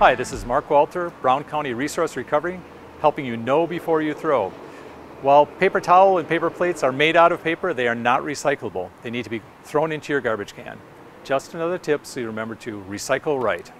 Hi, this is Mark Walter, Brown County Resource Recovery, helping you know before you throw. While paper towel and paper plates are made out of paper, they are not recyclable. They need to be thrown into your garbage can. Just another tip so you remember to recycle right.